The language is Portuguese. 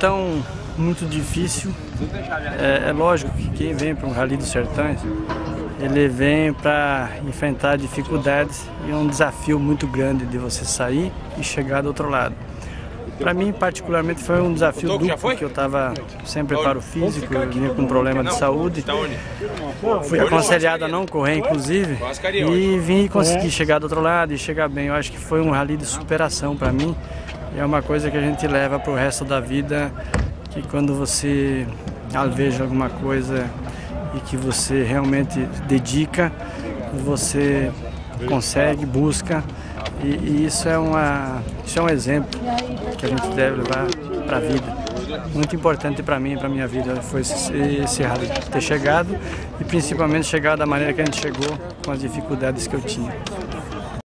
tão muito difícil. É, é lógico que quem vem para um Rally dos Sertões, ele vem para enfrentar dificuldades e é um desafio muito grande de você sair e chegar do outro lado. Para mim, particularmente, foi um desafio duplo, porque eu estava sem preparo físico, eu vinha com problema de saúde. Fui aconselhado a não correr, inclusive, e vim conseguir chegar do outro lado e chegar bem. Eu acho que foi um rally de superação para mim. E é uma coisa que a gente leva para o resto da vida, que quando você alveja alguma coisa e que você realmente dedica, você consegue, busca e, e, isso, é uma, isso é um exemplo que a gente deve levar para a vida. Muito importante para mim, para minha vida, foi esse, rally, ter chegado e principalmente chegar da maneira que a gente chegou, com as dificuldades que eu tinha.